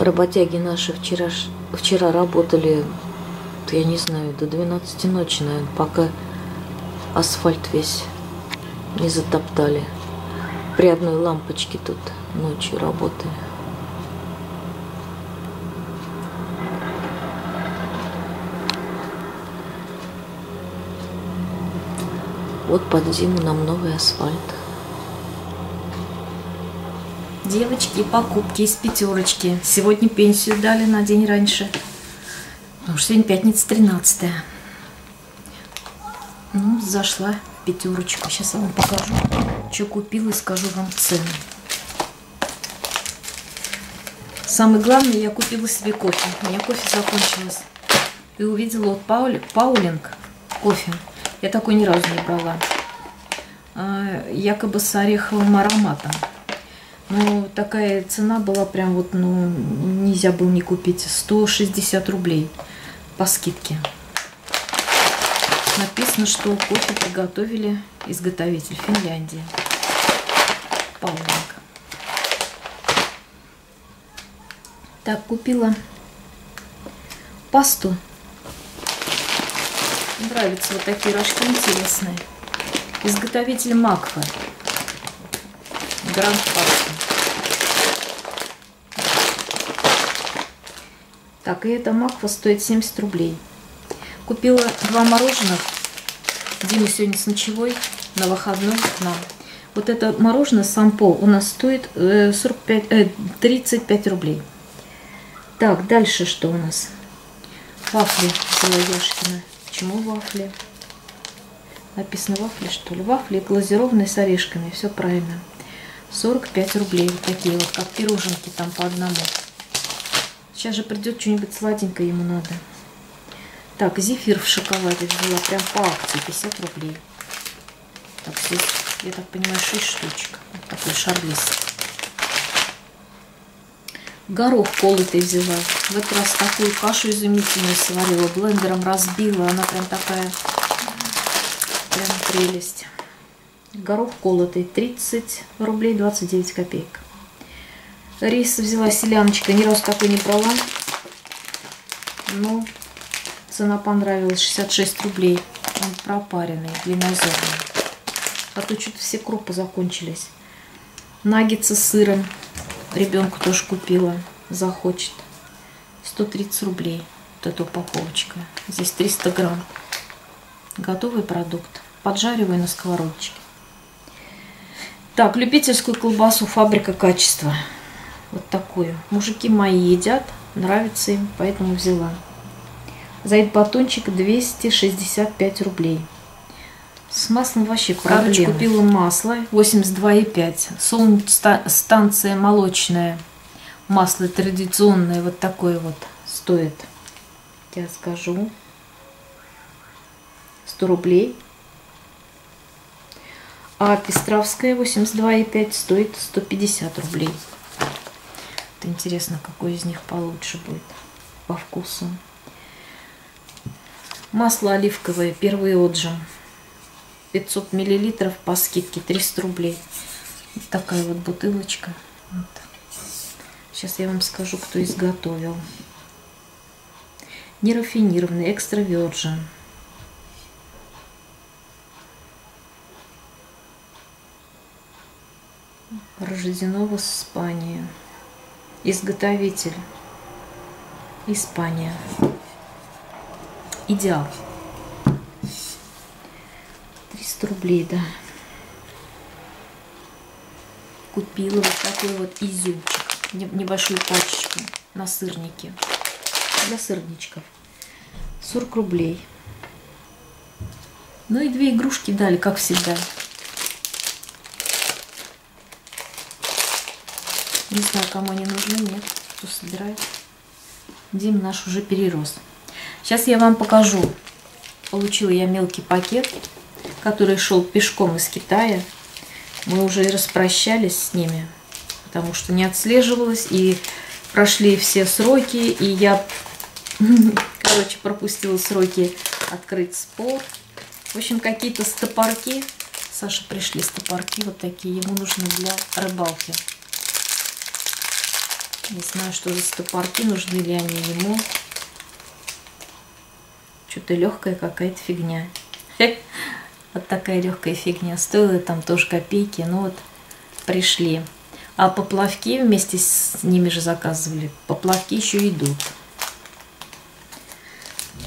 Работяги наши вчера, вчера работали, я не знаю, до 12 ночи, наверное, пока асфальт весь не затоптали. При одной лампочке тут ночью работаю. Вот под зиму нам новый асфальт. Девочки, покупки из пятерочки. Сегодня пенсию дали на день раньше. Потому что сегодня пятница 13 -е. Ну, зашла пятерочку. Сейчас я вам покажу, что купила и скажу вам цены. Самое главное, я купила себе кофе. У меня кофе закончилось. И увидела вот Паули, Паулинг кофе. Я такой ни разу не брала. А, якобы с ореховым ароматом. Ну, такая цена была прям вот, ну, нельзя было не купить. 160 рублей по скидке. Написано, что кофе приготовили изготовитель Финляндии. Пауленко. Так, купила пасту. Нравятся вот такие рожки интересные. Изготовитель Макфа. Гранд паста. Так, и эта маква стоит 70 рублей. Купила два мороженых. Дима сегодня с ночевой на выходной к нам. Вот это мороженое Сампо у нас стоит 45, э, 35 э, рублей. Так, дальше что у нас? Вафли взяла. Почему вафли? Написано вафли, что ли? Вафли глазированные с орешками. Все правильно. 45 рублей. Вот такие вот, как пироженки там по одному. Сейчас же придет что-нибудь сладенькое ему надо. Так, зефир в шоколаде взяла прям по акции, 50 рублей. Так, здесь, я так понимаю, 6 штучек. Вот такой шарлиз. Горох колотый взяла. В этот раз такую кашу изумительную сварила. Блендером разбила. Она прям такая, прям прелесть. Горох колотый. 30 рублей 29 копеек. Рис взяла селяночка, ни разу такой не брала. Но цена понравилась, 66 рублей. Он пропаренный, длиннозерный. А то что-то все крупы закончились. Наггетсы с сыром. Ребенку тоже купила, захочет. 130 рублей вот эта упаковочка. Здесь 300 грамм. Готовый продукт. Поджариваю на сковородочке. Так, любительскую колбасу «Фабрика качества». Вот такую. Мужики мои едят, нравится им, поэтому взяла. За этот батончик 265 рублей. С маслом вообще проблема. купила масло 82,5. Солнечная станция молочная. Масло традиционное вот такое вот стоит. Я скажу. 100 рублей. А Пестровская 82,5 стоит 150 рублей. Вот интересно, какой из них получше будет по вкусу. Масло оливковое, первый отжим. 500 миллилитров по скидке 300 рублей. Вот такая вот бутылочка. Вот. Сейчас я вам скажу, кто изготовил. Нерафинированный, экстра virgin. Рождено в Испании. Изготовитель. Испания. Идеал. 300 рублей, да. Купила вот такой вот изюмчик. Небольшую пачечку на сырнике. Для сырничков. 40 рублей. Ну и две игрушки дали, как всегда. Не знаю, кому они нужны, нет. Кто собирает. Дим наш уже перерос. Сейчас я вам покажу. Получила я мелкий пакет, который шел пешком из Китая. Мы уже распрощались с ними, потому что не отслеживалось. И прошли все сроки, и я, короче, пропустила сроки открыть спор. В общем, какие-то стопорки. Саша пришли стопорки вот такие. Ему нужны для рыбалки. Не знаю, что за стопорки, нужны ли они ему. Что-то легкая какая-то фигня. Вот такая легкая фигня. Стоила там тоже копейки. Ну вот, пришли. А поплавки вместе с ними же заказывали. Поплавки еще идут.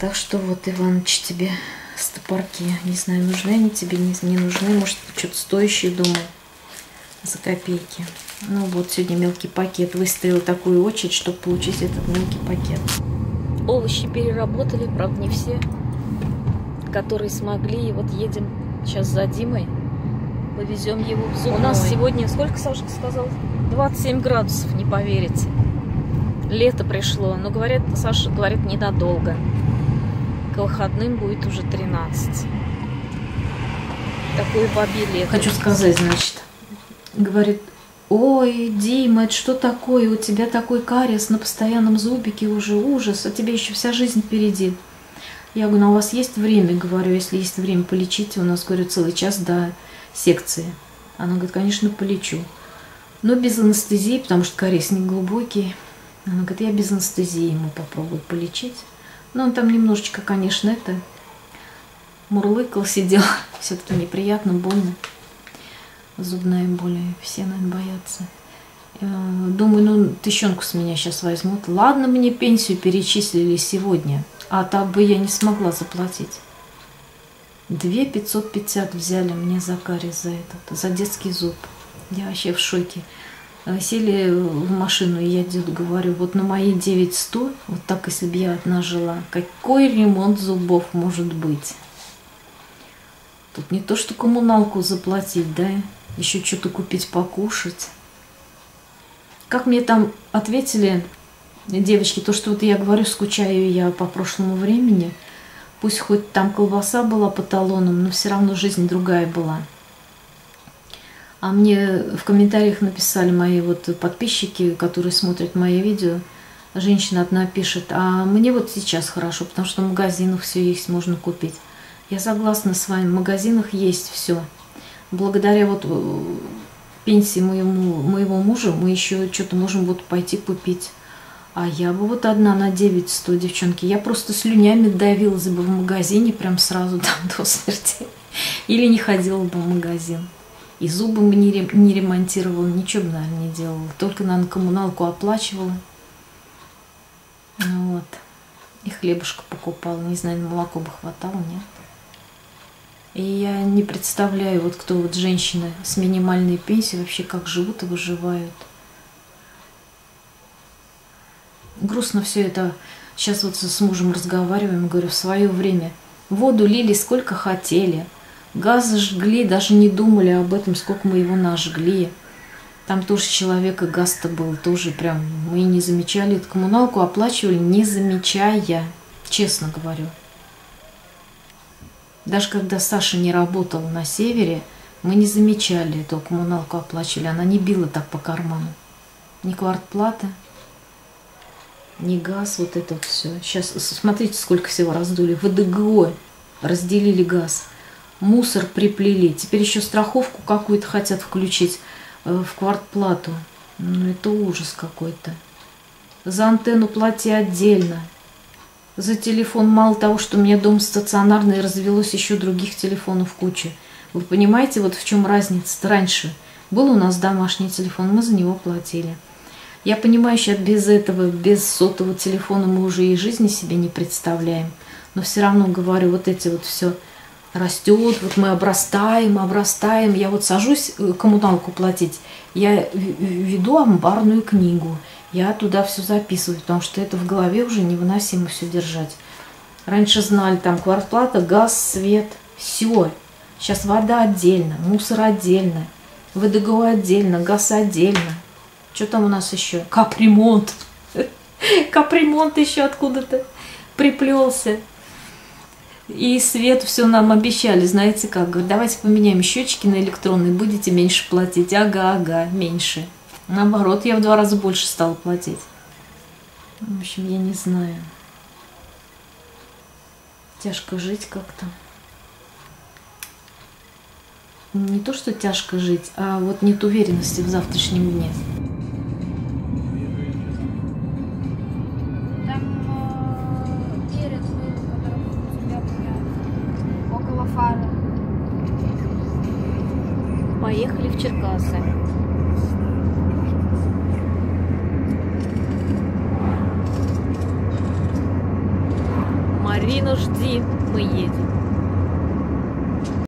Так что вот, Иваныч, тебе стопорки. Не знаю, нужны они тебе, не, не нужны. Может, что-то стоящее, думаю, за копейки. Ну вот, сегодня мелкий пакет. Выставила такую очередь, чтобы получить этот мелкий пакет. Овощи переработали, правда, не все, которые смогли. И вот едем сейчас за Димой. Повезем его в зубной. У нас сегодня, сколько Сашка сказал? 27 градусов, не поверите. Лето пришло, но говорят, Саша говорит, недолго к выходным будет уже 13. Такой бабе лето. Хочу сказать, значит, говорит, ой, Дима, это что такое? У тебя такой кариес на постоянном зубике уже ужас, а тебе еще вся жизнь впереди. Я говорю, ну а у вас есть время? Говорю, если есть время, полечите. У нас, говорю, целый час до секции. Она говорит, конечно, полечу. Но без анестезии, потому что кариес не глубокий. Она говорит, я без анестезии ему попробую полечить. Но он там немножечко, конечно, это мурлыкал, сидел. Все-таки неприятно, больно. Зубная боль. Все, наверное, боятся. Э, думаю, ну, тыщенку с меня сейчас возьмут. Ладно, мне пенсию перечислили сегодня, а так бы я не смогла заплатить. Две пятьсот пятьдесят взяли мне за кариес за этот, за детский зуб. Я вообще в шоке. Э, сели в машину, и я деду говорю, вот на мои 900, вот так, если бы я одна жила, какой ремонт зубов может быть? Тут не то, что коммуналку заплатить, да, еще что-то купить покушать. Как мне там ответили девочки, то, что вот я говорю, скучаю я по прошлому времени, пусть хоть там колбаса была по талонам, но все равно жизнь другая была. А мне в комментариях написали мои вот подписчики, которые смотрят мои видео, женщина одна пишет, а мне вот сейчас хорошо, потому что в магазинах все есть, можно купить. Я согласна с вами, в магазинах есть все. Благодаря вот э, пенсии моему, моего мужа мы еще что-то можем вот пойти купить. А я бы вот одна на 900, девчонки, я просто слюнями давилась бы в магазине прям сразу там до смерти. Или не ходила бы в магазин. И зубы бы не, не ремонтировала, ничего бы, наверное, не делала. Только, наверное, коммуналку оплачивала. Ну вот. И хлебушка покупала. Не знаю, молоко бы хватало, нет. И я не представляю, вот кто вот женщины с минимальной пенсией вообще как живут и выживают. Грустно все это. Сейчас вот с мужем разговариваем, говорю, в свое время воду лили сколько хотели – Газ жгли, даже не думали об этом, сколько мы его нажгли. Там тоже человек и газ-то был, тоже прям мы не замечали эту коммуналку, оплачивали, не замечая, честно говорю. Даже когда Саша не работал на севере, мы не замечали эту коммуналку, оплачивали. Она не била так по карману. Ни квартплата, ни газ, вот это вот все. Сейчас смотрите, сколько всего раздули. ВДГО разделили газ мусор приплели. Теперь еще страховку какую-то хотят включить э, в квартплату. Ну, это ужас какой-то. За антенну плати отдельно. За телефон мало того, что у меня дом стационарный, развелось еще других телефонов куча. Вы понимаете, вот в чем разница раньше? Был у нас домашний телефон, мы за него платили. Я понимаю, сейчас без этого, без сотового телефона мы уже и жизни себе не представляем. Но все равно говорю, вот эти вот все растет, вот мы обрастаем, обрастаем. Я вот сажусь э, коммуналку платить, я веду амбарную книгу, я туда все записываю, потому что это в голове уже невыносимо все держать. Раньше знали, там квартплата, газ, свет, все. Сейчас вода отдельно, мусор отдельно, ВДГО отдельно, газ отдельно. Что там у нас еще? Капремонт. Капремонт еще откуда-то приплелся. И свет все нам обещали, знаете как, говорят, давайте поменяем счетчики на электронные, будете меньше платить. Ага, ага, меньше. Наоборот, я в два раза больше стала платить. В общем, я не знаю. Тяжко жить как-то. Не то, что тяжко жить, а вот нет уверенности в завтрашнем дне. Поехали в Черкасы. Жди, мы едем.